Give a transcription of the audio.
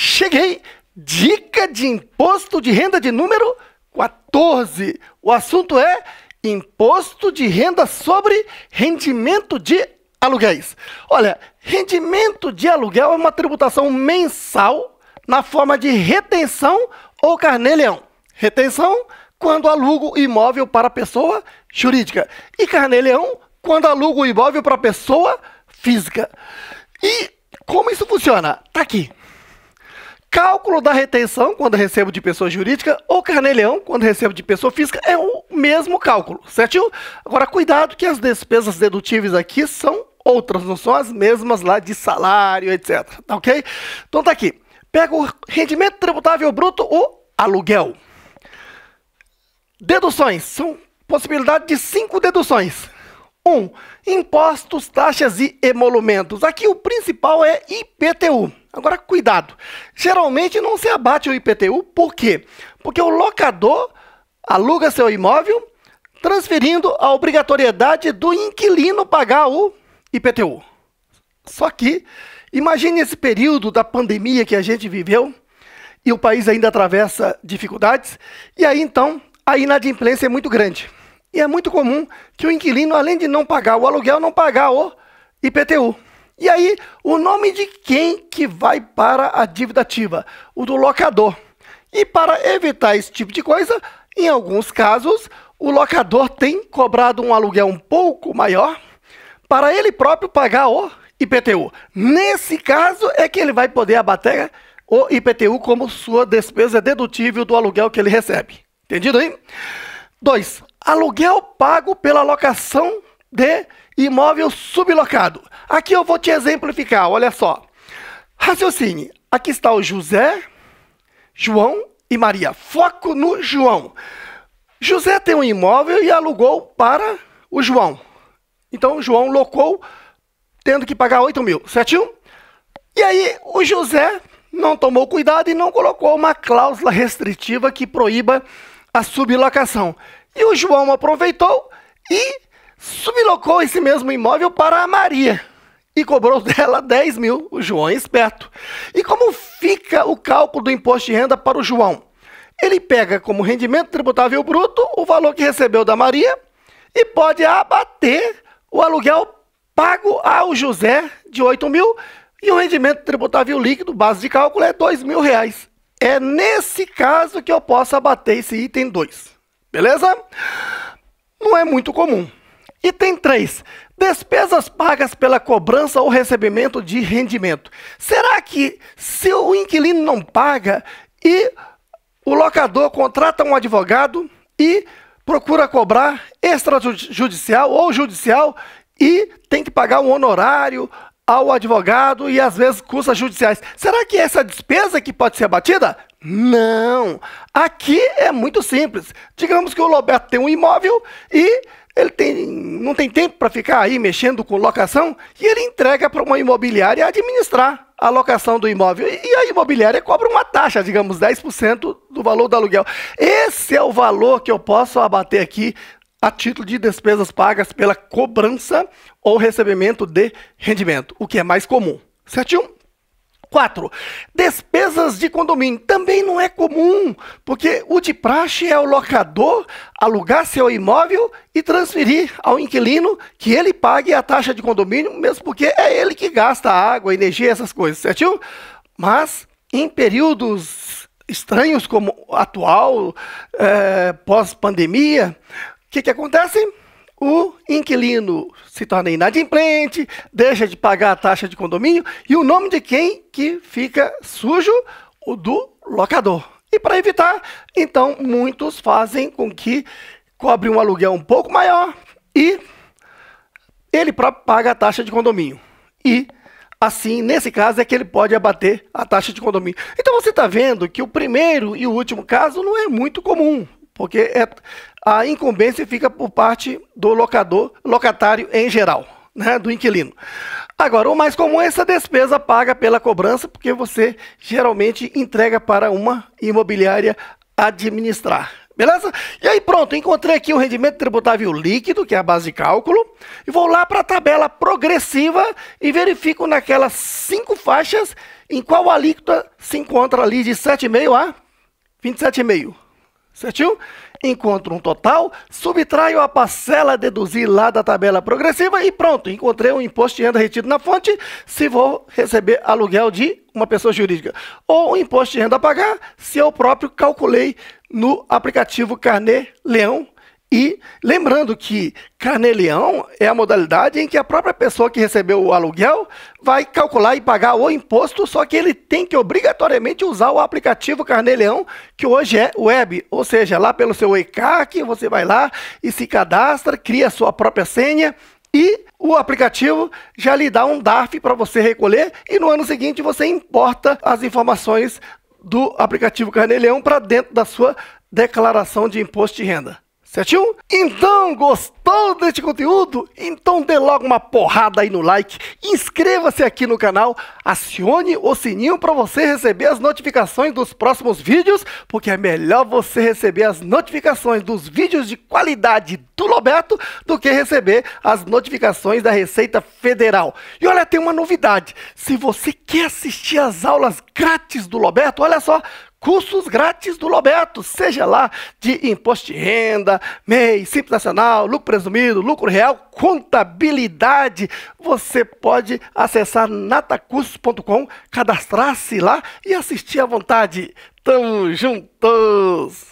cheguei! Dica de imposto de renda de número 14. O assunto é imposto de renda sobre rendimento de aluguéis. Olha, rendimento de aluguel é uma tributação mensal na forma de retenção ou carnê-leão. Retenção quando alugo imóvel para pessoa jurídica e carnê-leão quando alugo imóvel para pessoa física. E como isso funciona? Tá aqui. Cálculo da retenção, quando recebo de pessoa jurídica, ou carnê-leão, quando recebo de pessoa física, é o mesmo cálculo, certo? Agora, cuidado que as despesas dedutíveis aqui são outras, não são as mesmas lá de salário, etc. Tá ok? Então tá aqui. Pega o rendimento tributável bruto, o aluguel. Deduções. São possibilidade de cinco deduções. Um, impostos, taxas e emolumentos. Aqui o principal é IPTU. Agora, cuidado. Geralmente não se abate o IPTU, por quê? Porque o locador aluga seu imóvel, transferindo a obrigatoriedade do inquilino pagar o IPTU. Só que, imagine esse período da pandemia que a gente viveu e o país ainda atravessa dificuldades, e aí então a inadimplência é muito grande. E é muito comum que o inquilino, além de não pagar o aluguel, não pagar o IPTU. E aí, o nome de quem que vai para a dívida ativa? O do locador. E para evitar esse tipo de coisa, em alguns casos, o locador tem cobrado um aluguel um pouco maior para ele próprio pagar o IPTU. Nesse caso é que ele vai poder abater o IPTU como sua despesa dedutível do aluguel que ele recebe. Entendido aí? 2. Aluguel pago pela locação de imóvel sublocado. Aqui eu vou te exemplificar, olha só. Raciocine. Aqui está o José, João e Maria. Foco no João. José tem um imóvel e alugou para o João. Então o João locou tendo que pagar 8 mil, certinho? E aí o José não tomou cuidado e não colocou uma cláusula restritiva que proíba a sublocação. E o João aproveitou e sublocou esse mesmo imóvel para a Maria e cobrou dela 10 mil, o João é esperto. E como fica o cálculo do imposto de renda para o João? Ele pega como rendimento tributável bruto o valor que recebeu da Maria e pode abater o aluguel pago ao José de 8 mil e o rendimento tributável líquido, base de cálculo, é 2 mil reais. É nesse caso que eu posso abater esse item 2. Beleza? Não é muito comum. Item 3. Despesas pagas pela cobrança ou recebimento de rendimento. Será que se o inquilino não paga e o locador contrata um advogado e procura cobrar extrajudicial ou judicial e tem que pagar um honorário ao advogado e às vezes custas judiciais. Será que essa despesa que pode ser abatida? Não. Aqui é muito simples. Digamos que o Roberto tem um imóvel e ele tem, não tem tempo para ficar aí mexendo com locação e ele entrega para uma imobiliária administrar a locação do imóvel. E a imobiliária cobra uma taxa, digamos, 10% do valor do aluguel. Esse é o valor que eu posso abater aqui a título de despesas pagas pela cobrança ou recebimento de rendimento, o que é mais comum. Certinho? 4. Despesas de condomínio. Também não é comum, porque o de praxe é o locador alugar seu imóvel e transferir ao inquilino que ele pague a taxa de condomínio, mesmo porque é ele que gasta água, energia, essas coisas, certinho? Mas em períodos estranhos como o atual, é, pós-pandemia, o que, que acontece? O inquilino se torna inadimplente, deixa de pagar a taxa de condomínio e o nome de quem que fica sujo? O do locador. E para evitar, então, muitos fazem com que cobre um aluguel um pouco maior e ele próprio paga a taxa de condomínio. E assim, nesse caso, é que ele pode abater a taxa de condomínio. Então você está vendo que o primeiro e o último caso não é muito comum, porque é, a incumbência fica por parte do locador, locatário em geral, né, do inquilino. Agora, o mais comum é essa despesa paga pela cobrança, porque você geralmente entrega para uma imobiliária administrar. Beleza? E aí pronto, encontrei aqui o rendimento tributável líquido, que é a base de cálculo, e vou lá para a tabela progressiva e verifico naquelas cinco faixas em qual alíquota se encontra ali de 7,5 a 27,5. Certinho? Encontro um total, subtraio a parcela deduzir lá da tabela progressiva e pronto, encontrei um imposto de renda retido na fonte se vou receber aluguel de uma pessoa jurídica. Ou um imposto de renda a pagar se eu próprio calculei no aplicativo Carnê Leão e lembrando que carnelião é a modalidade em que a própria pessoa que recebeu o aluguel vai calcular e pagar o imposto, só que ele tem que obrigatoriamente usar o aplicativo Carneleão, que hoje é web, ou seja, lá pelo seu ECAC, você vai lá e se cadastra, cria a sua própria senha e o aplicativo já lhe dá um DARF para você recolher e no ano seguinte você importa as informações do aplicativo Carneleão para dentro da sua declaração de imposto de renda. Certinho? Então, gostou deste conteúdo? Então dê logo uma porrada aí no like, inscreva-se aqui no canal, acione o sininho para você receber as notificações dos próximos vídeos, porque é melhor você receber as notificações dos vídeos de qualidade do Lobeto do que receber as notificações da Receita Federal. E olha, tem uma novidade, se você quer assistir às aulas grátis do Lobeto, olha só, cursos grátis do Lobeto, seja lá de imposto de renda, MEI, Simples Nacional, lucro presumido, lucro real, contabilidade. Você pode acessar natacursos.com, cadastrar-se lá e assistir à vontade. Tamo juntos!